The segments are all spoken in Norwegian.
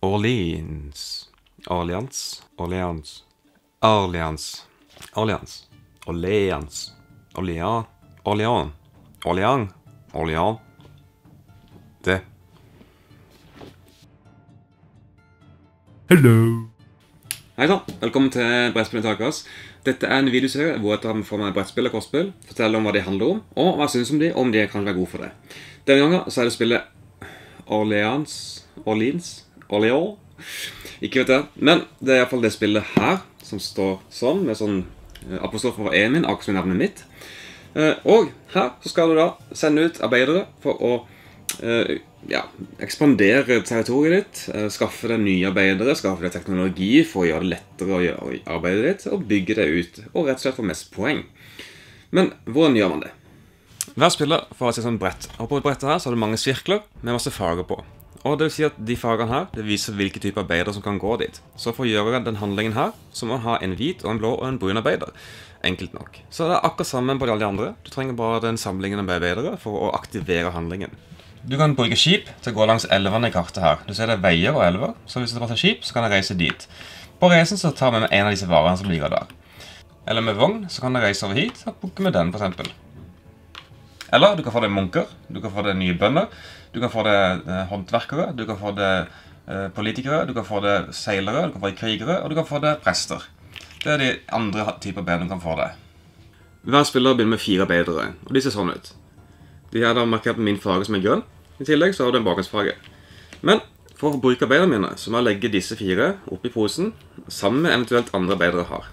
Orleans. Orleans. Orleans. Orleans. Orleans. Orleans. Orleans. Orleans. Orleans. Orleans. Det. Hello. Hei sann, velkommen til Brettspillet Takas. Dette er en videoserie hvor jeg tar for meg brettspill og kortspill, forteller om hva de handler om, og hva jeg syns om de, om de kan være gode for det. Denne gangen så er det spillet Orleans Orleans Orleans Ikke vet jeg. Men det er iallfall det spillet her, som står sånn, med sånn eh, apostrof over e-en min, akkurat som navnet mitt. Eh, Og her så skal du da sende ut arbeidere for å eh, ja, ekspandere territoriet ditt, skaffe deg nye arbeidere, skaffe deg teknologi for å gjøre det lettere å gjøre arbeidet ditt, og bygge deg ut, og rett og slett få mest poeng. Men hvordan gjør man det? Hver spiller får et sånt brett, og på brettet her så har du mange sirkler med masse farger på. Og det vil si at de fargene her det viser hvilke type arbeidere som kan gå dit. Så for å gjøre den handlingen her, så må man ha en hvit, og en blå og en brun arbeider. Enkelt nok. Så det er akkurat sammen på alle de andre. Du trenger bare den samlingen av arbeidere for å aktivere handlingen. Du kan bruke skip til å gå langs elvene i kartet her. Du ser det er veier og elver, så hvis bare tar skip, så kan jeg reise dit. På reisen så tar vi med en av disse varene som ligger der. Eller med vogn, så kan jeg reise over hit og booke med den, for eksempel. Eller du kan få deg munker, du kan få deg nye bønder, du kan få det eh, håndverkere, du kan få det eh, politikere, du kan få det seilere, du kan få det krigere, og du kan få det prester. Det er de andre typer ben du kan få det. Hver spiller begynner med fire arbeidere, og de ser sånn ut. De har da markert min farge som er grønn. I tillegg så har du en bakgrunnsfarge. Men for å bruke arbeiderne mine, så må jeg legge disse fire oppi posen sammen med eventuelt andre arbeidere har.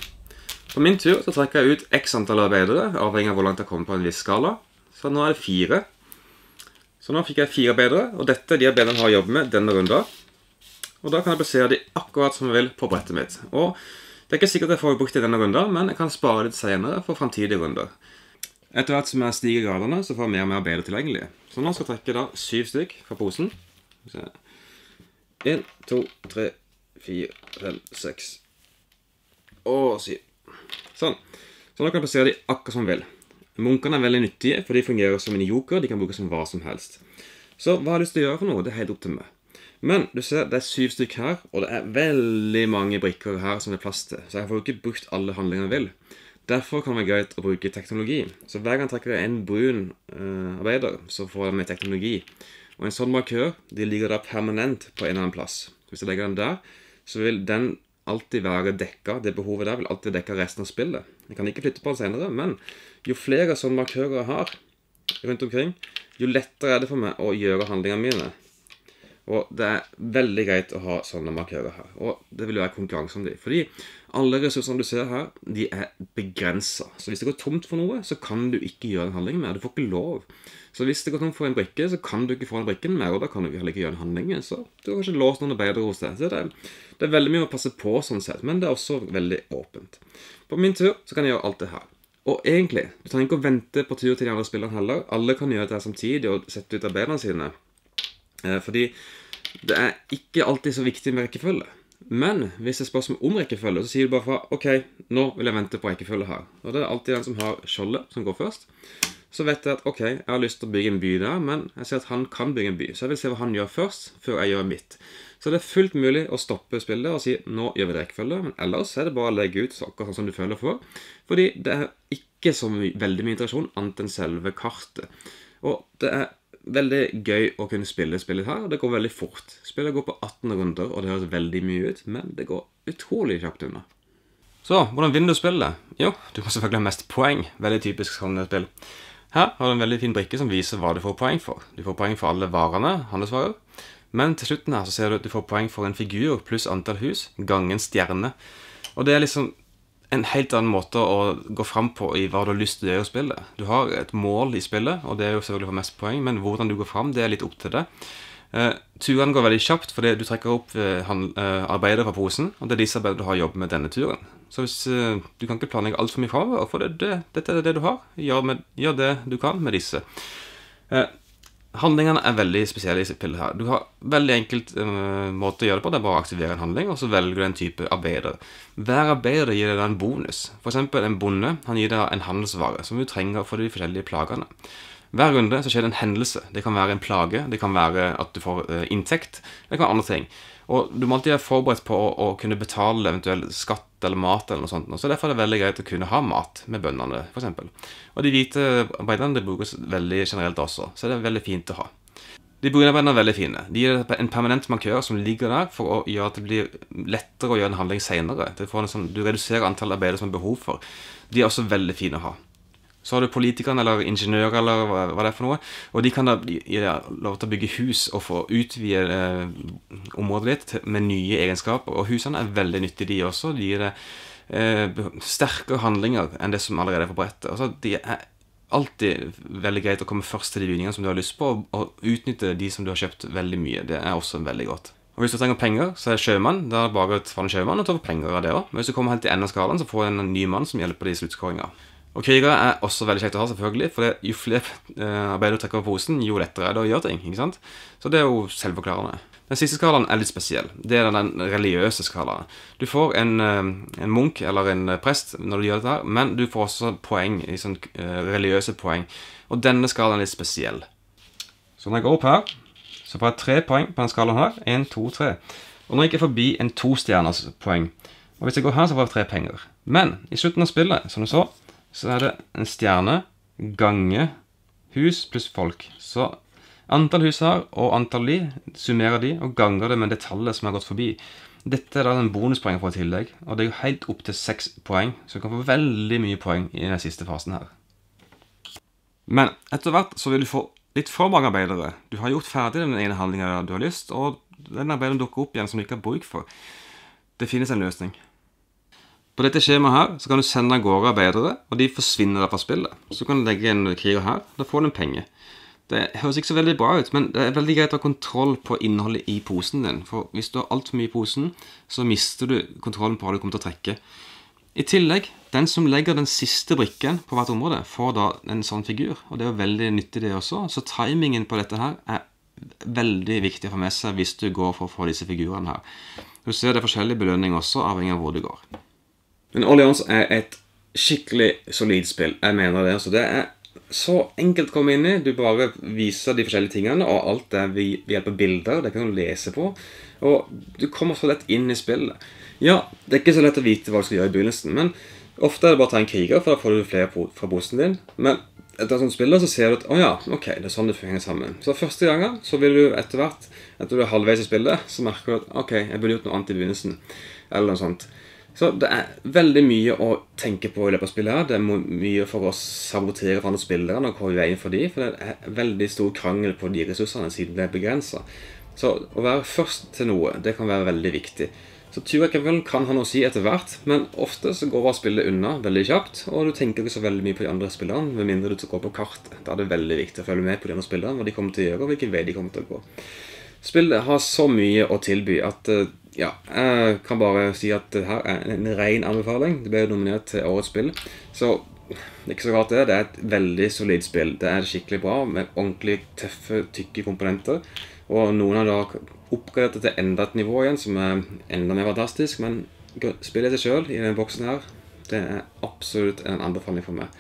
På min tur så trekker jeg ut x antall arbeidere, avhengig av hvor langt jeg kommer på en viss skala. Så nå er det fire. Så nå fikk jeg fire arbeidere, og dette er de arbeiderne har jobbe med denne runden. Og da kan jeg plassere de akkurat som jeg vil på brettet mitt. Og det er ikke sikkert jeg får brukt det i denne runden, men jeg kan spare litt senere for fremtidige runder. Etter hvert som jeg stiger gradene, så får jeg mer og mer arbeidere tilgjengelig. Så nå skal jeg trekke da syv stykk fra posen. Én, to, tre, fire, fem, seks og syv. Sånn. Så nå kan jeg plassere de akkurat som jeg vil. Munkene er veldig nyttige, for de fungerer som en joker. De kan brukes som hva som helst. Så hva har jeg lyst til å gjøre for noe? Det er helt opp til meg. Men du ser, det er syv stykk her, og det er veldig mange brikker her som det er plass til. Så jeg får jo ikke brukt alle handlingene jeg vil. Derfor kan det være greit å bruke teknologi. Så hver gang jeg trekker en brun eh, arbeider, så får jeg med teknologi. Og en sånn markør de ligger da permanent på en eller annen plass. Hvis jeg legger den der, så vil den alltid være dekka. Det behovet der vil alltid dekke resten av spillet. Jeg kan ikke flytte på den senere, men jo flere sånne markører jeg har rundt omkring, jo lettere er det for meg å gjøre handlingene mine. Og det er veldig greit å ha sånne markører her. Og det vil være konkurranse om de. Fordi alle ressursene du ser her, de er begrensa. Så hvis det går tomt for noe, så kan du ikke gjøre en handling mer. Du får ikke lov. Så hvis det går tomt for en brikke, så kan du ikke få den brikken mer, og da kan du heller ikke gjøre en handling. Så du har kanskje låst noen arbeidere hos deg. Så det er, det er veldig mye å passe på sånn sett, men det er også veldig åpent. På min tur så kan jeg gjøre alt det her. Og egentlig, du trenger ikke å vente på tur til de andre spillerne heller. Alle kan gjøre det samtidig og sette ut arbeiderne sine. Eh, fordi det er ikke alltid så viktig med rekkefølge. Men hvis det spørsmål om rekkefølge, så sier du bare fra OK, nå vil jeg vente på rekkefølge her. Og det er alltid den som har skjoldet, som går først. Så vet jeg at OK, jeg har lyst til å bygge en by der, men jeg ser at han kan bygge en by. Så jeg vil se hva han gjør først, før jeg gjør mitt. Så det er fullt mulig å stoppe spillet og si nå gjør vi det rekkefølge, men ellers er det bare å legge ut akkurat sånn som du føler for. Fordi det er ikke så veldig mye interaksjon annet enn selve kartet. Og det er veldig gøy å kunne spille spillet her. Det går veldig fort. Spillet går på 18 runder, og det høres veldig mye ut, men det går utrolig kjapt unna. Så, hvordan vinner du spillet? Jo, du må selvfølgelig ha mest poeng. Veldig typisk sånne spill. Her har du en veldig fin brikke som viser hva du får poeng for. Du får poeng for alle varene, handelsvarer. Men til slutten her så ser du at du får poeng for en figur pluss antall hus gangen en stjerne. Og det er liksom en helt annen måte å gå fram på i hva du har lyst til å gjøre i spillet. Du har et mål i spillet, og det er jo selvfølgelig for mest poeng, men hvordan du går fram, det er litt opp til det. Uh, turene går veldig kjapt, fordi du trekker opp uh, arbeidere fra posen, og det er disse arbeiderne du har jobbet med denne turen. Så hvis, uh, du kan ikke planlegge altfor mye framover, for det, det, dette er det du har. Gjør, med, gjør, det du kan med disse. Handlingene er veldig spesielle i spillet her. Du har veldig enkelt uh, måte å gjøre det på. Det er bare å aktivere en handling, og så velger du en type arbeider. Hver arbeider gir deg en bonus. Eksempel en bonde han gir deg en handelsvare som du trenger for de forskjellige plagene. Hver runde så skjer det en hendelse. Det kan være en plage, det kan være at du får uh, inntekt, det kan være andre ting. Og du må alltid være forberedt på å, å kunne betale eventuell skatt eller mat eller noe sånt. Så derfor er det veldig greit å kunne ha mat med bøndene, f.eks. Og de hvite arbeiderne brukes veldig generelt også, så det er veldig fint å ha. De brune arbeiderne er veldig fine. De gir en permanent markør som ligger der for å gjøre at det blir lettere å gjøre en handling seinere. Sånn, du reduserer antallet arbeidere som er behov for. De er også veldig fine å ha. Så har du politikerne eller ingeniører eller hva, hva, det er for noe. Og de kan da gi deg lov til å bygge hus og få utvide eh, området ditt med nye egenskaper. Og husene er veldig nyttige, de også. De gir deg eh, sterkere handlinger enn det som allerede er på brettet. Altså, de er alltid veldig greit å komme først til de bygningene som du har lyst på, og, utnytte de som du har kjøpt veldig mye. Det er også veldig godt. Og Hvis du trenger penger, så er sjømann. Da er det bare å ta en sjømann og ta penger av det òg. Hvis du kommer helt til enden av skalaen, så får du en ny mann som hjelper deg i sluttskåringa. Og krigere er også veldig kjekt å ha, selvfølgelig. For det, jo flere eh, arbeidere du trekker på posen, jo lettere er det å gjøre ting. ikke sant? Så det er jo selvforklarende. Den siste skalaen er litt spesiell. Det er den religiøse skalaen. Du får en, eh, en munk eller en prest når du gjør dette, her, men du får også poeng, sånn, uh, religiøse poeng. Og denne skalaen er litt spesiell. Så når jeg går opp her, så får jeg tre poeng på den skalaen her. Én, to, tre. Og når jeg ikke forbi en tostjerners poeng. Og hvis jeg går her, så får jeg tre penger. Men i slutten av spillet, som du så, så er det en stjerne gange hus pluss folk. Så antall hus her og antall de, summerer de og ganger det med det tallet som har gått forbi. Dette er da en bonuspoeng for i tillegg, og det er jo helt opp til seks poeng, så du kan få veldig mye poeng i den siste fasen her. Men etter hvert så vil du få litt for mange arbeidere. Du har gjort ferdig den ene handlinga du har lyst, og den arbeideren dukker opp igjen som du ikke har bruk for. Det finnes en løsning. På dette skjemaet her så kan du sende av gårde arbeidere, og de forsvinner fra spillet. Så kan du legge en kriger her. Da får du en penge. Det høres ikke så veldig bra ut, men det er veldig greit å ha kontroll på innholdet i posen din. For hvis du har altfor mye i posen, så mister du kontrollen på hva du kommer til å trekke. I tillegg, den som legger den siste brikken på hvert område, får da en sånn figur. Og det er jo veldig nyttig, det også. Så timingen på dette her er veldig viktig å få med seg hvis du går for å få disse figurene her. Du ser det er forskjellige belønninger også, avhengig av hvor du går. Men Orleans er et skikkelig solid spill. Jeg mener det. Altså, det er så enkelt å komme inn i. Du bare viser de forskjellige tingene, og alt er ved hjelp av bilder. Det kan du lese på. Og du kommer så lett inn i spillet. Ja, det er ikke så lett å vite hva du skal gjøre i begynnelsen, men ofte er det bare å ta en kriger, for da får du flere fra posen din. Men etter sånn spiller så ser du at å ja, ok, det er sånn det henger sammen. Så første gangen så vil du etter hvert, etter du er halvveis i spillet, så merker du at ok, jeg burde gjort noe annet i begynnelsen. Eller noe sånt. Så det er veldig mye å tenke på i løpet av spillet. her. Det er mye for å sabotere for andre spillere og komme i veien for dem. For det er veldig stor krangel på de ressursene siden det er begrensa. Så å være først til noe, det kan være veldig viktig. Så turrekkefølgen kan ha noe å si etter hvert, men ofte så går spillet unna veldig kjapt, og du tenker ikke så veldig mye på de andre spillerne, med mindre du går på kart. Da er det veldig viktig å følge med på de andre spillerne, hva de kommer til å gjøre, og hvilken vei de kommer til å gå. Spillet har så mye å tilby at uh, ja, jeg kan bare si at det her er en ren anbefaling. Det ble jo nominert til årets spill. Så det er ikke så rart det. Det er et veldig solid spill. Det er skikkelig bra, med ordentlig tøffe, tykke komponenter. Og noen har da oppgradert det til enda et nivå igjen, som er enda mer fantastisk. Men spillet seg sjøl i denne boksen her, det er absolutt en anbefaling for meg.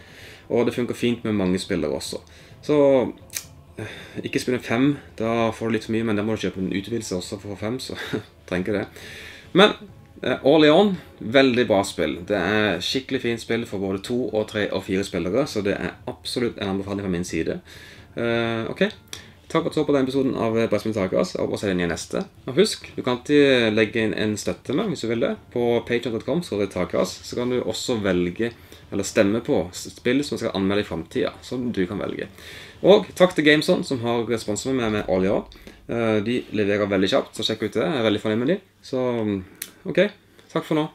Og det funker fint med mange spillere også. Så ikke spille fem, da får du litt for mye, men da må du kjøpe en utvidelse også for fem, så trenger ikke det. Men eh, All i on, veldig bra spill. Det er skikkelig fint spill for både to, og tre og fire spillere, så det er absolutt en anbefaling fra min side. Uh, ok, takk for at du så på denne episoden av Brettspill. Jeg håper å se deg i neste. Og husk, du kan alltid legge inn en støtte med, hvis du vil det. På patreon.com så kan du også velge, eller stemme på, spill som skal anmelde i framtida, som du kan velge. Og takk til Gameson, som har sponset meg med all i år. de leverer veldig kjapt, så sjekk ut det. Jeg er veldig fornøyd med de. Så OK. Takk for nå.